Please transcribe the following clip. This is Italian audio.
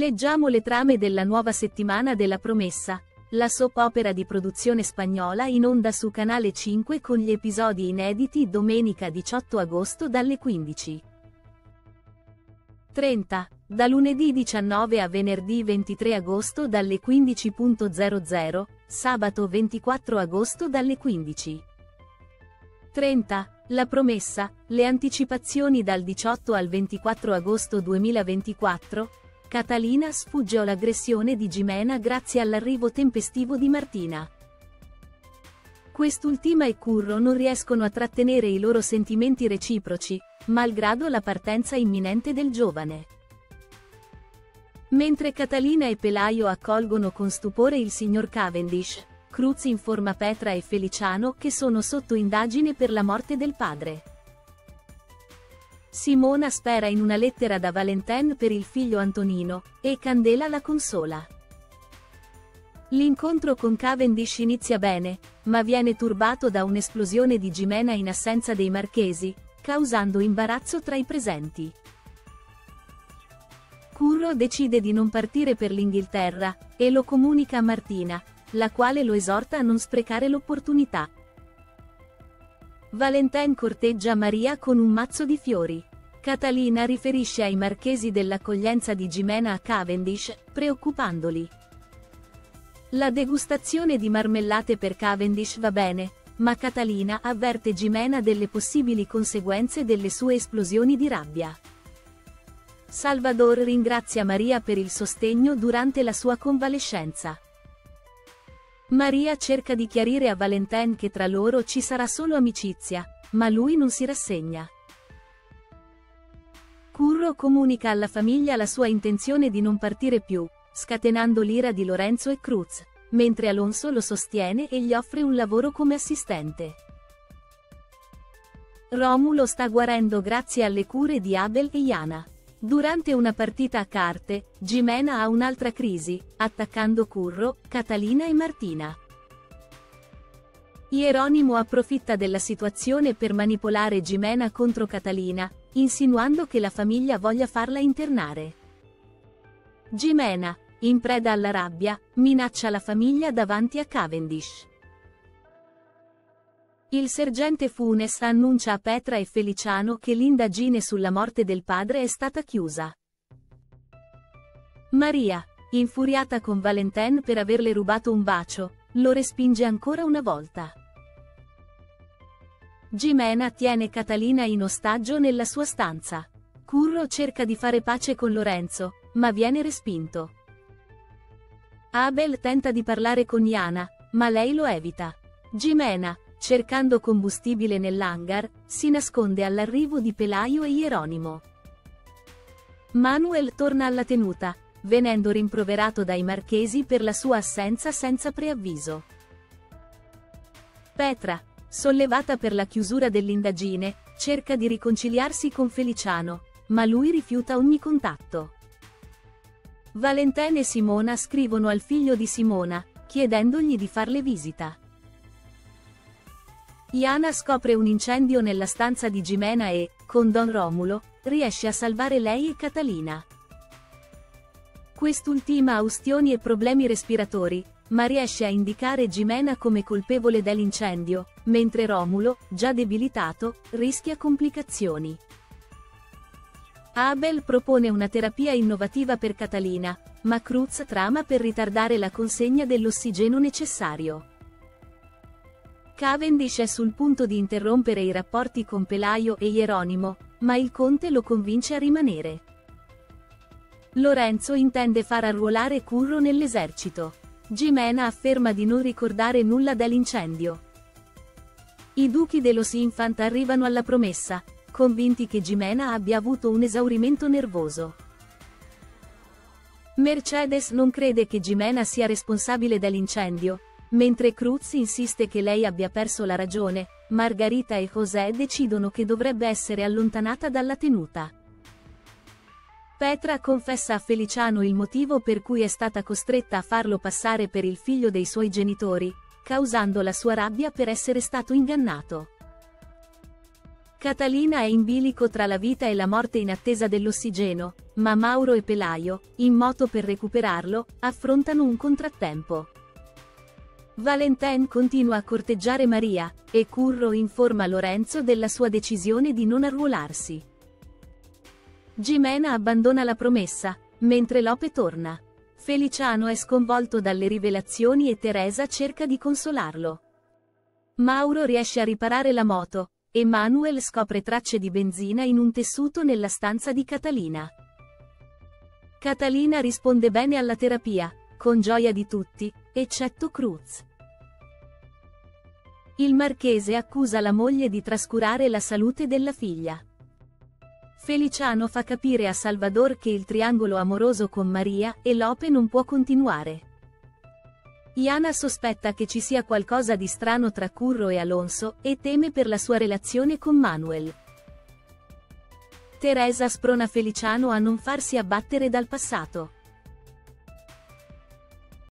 Leggiamo le trame della nuova settimana della promessa, la soap opera di produzione spagnola in onda su Canale 5 con gli episodi inediti domenica 18 agosto dalle 15. 30, da lunedì 19 a venerdì 23 agosto dalle 15.00, sabato 24 agosto dalle 15. 30, la promessa, le anticipazioni dal 18 al 24 agosto 2024, Catalina sfugge all'aggressione di Gimena grazie all'arrivo tempestivo di Martina. Quest'ultima e Curro non riescono a trattenere i loro sentimenti reciproci, malgrado la partenza imminente del giovane. Mentre Catalina e Pelaio accolgono con stupore il signor Cavendish, Cruz informa Petra e Feliciano che sono sotto indagine per la morte del padre. Simona spera in una lettera da Valentin per il figlio Antonino, e Candela la consola. L'incontro con Cavendish inizia bene, ma viene turbato da un'esplosione di Gimena in assenza dei marchesi, causando imbarazzo tra i presenti. Curro decide di non partire per l'Inghilterra, e lo comunica a Martina, la quale lo esorta a non sprecare l'opportunità. Valentin corteggia Maria con un mazzo di fiori. Catalina riferisce ai marchesi dell'accoglienza di Gimena a Cavendish, preoccupandoli. La degustazione di marmellate per Cavendish va bene, ma Catalina avverte Gimena delle possibili conseguenze delle sue esplosioni di rabbia. Salvador ringrazia Maria per il sostegno durante la sua convalescenza. Maria cerca di chiarire a Valentin che tra loro ci sarà solo amicizia, ma lui non si rassegna. Curro comunica alla famiglia la sua intenzione di non partire più, scatenando l'ira di Lorenzo e Cruz, mentre Alonso lo sostiene e gli offre un lavoro come assistente. Romulo sta guarendo grazie alle cure di Abel e Iana. Durante una partita a carte, Gimena ha un'altra crisi, attaccando Curro, Catalina e Martina. Ieronimo approfitta della situazione per manipolare Gimena contro Catalina, insinuando che la famiglia voglia farla internare. Gimena, in preda alla rabbia, minaccia la famiglia davanti a Cavendish. Il sergente Funes annuncia a Petra e Feliciano che l'indagine sulla morte del padre è stata chiusa. Maria, infuriata con Valentin per averle rubato un bacio, lo respinge ancora una volta. Gimena tiene Catalina in ostaggio nella sua stanza. Curro cerca di fare pace con Lorenzo, ma viene respinto. Abel tenta di parlare con Iana, ma lei lo evita. Gimena, cercando combustibile nell'hangar, si nasconde all'arrivo di Pelaio e Ieronimo. Manuel torna alla tenuta, venendo rimproverato dai marchesi per la sua assenza senza preavviso. Petra, sollevata per la chiusura dell'indagine, cerca di riconciliarsi con Feliciano, ma lui rifiuta ogni contatto. Valentin e Simona scrivono al figlio di Simona, chiedendogli di farle visita. Iana scopre un incendio nella stanza di Gimena e, con Don Romulo, riesce a salvare lei e Catalina. Quest'ultima ha ustioni e problemi respiratori, ma riesce a indicare Gimena come colpevole dell'incendio, mentre Romulo, già debilitato, rischia complicazioni. Abel propone una terapia innovativa per Catalina, ma Cruz trama per ritardare la consegna dell'ossigeno necessario. Cavendish è sul punto di interrompere i rapporti con Pelaio e Ieronimo, ma il conte lo convince a rimanere. Lorenzo intende far arruolare Curro nell'esercito. Gimena afferma di non ricordare nulla dell'incendio. I duchi dello Sinfant arrivano alla promessa, convinti che Gimena abbia avuto un esaurimento nervoso. Mercedes non crede che Gimena sia responsabile dell'incendio, Mentre Cruz insiste che lei abbia perso la ragione, Margarita e José decidono che dovrebbe essere allontanata dalla tenuta. Petra confessa a Feliciano il motivo per cui è stata costretta a farlo passare per il figlio dei suoi genitori, causando la sua rabbia per essere stato ingannato. Catalina è in bilico tra la vita e la morte in attesa dell'ossigeno, ma Mauro e Pelaio, in moto per recuperarlo, affrontano un contrattempo. Valentin continua a corteggiare Maria, e Curro informa Lorenzo della sua decisione di non arruolarsi. Gimena abbandona la promessa, mentre Lope torna. Feliciano è sconvolto dalle rivelazioni e Teresa cerca di consolarlo. Mauro riesce a riparare la moto, e Manuel scopre tracce di benzina in un tessuto nella stanza di Catalina. Catalina risponde bene alla terapia, con gioia di tutti, eccetto Cruz. Il marchese accusa la moglie di trascurare la salute della figlia. Feliciano fa capire a Salvador che il triangolo amoroso con Maria e Lope non può continuare. Iana sospetta che ci sia qualcosa di strano tra Curro e Alonso, e teme per la sua relazione con Manuel. Teresa sprona Feliciano a non farsi abbattere dal passato.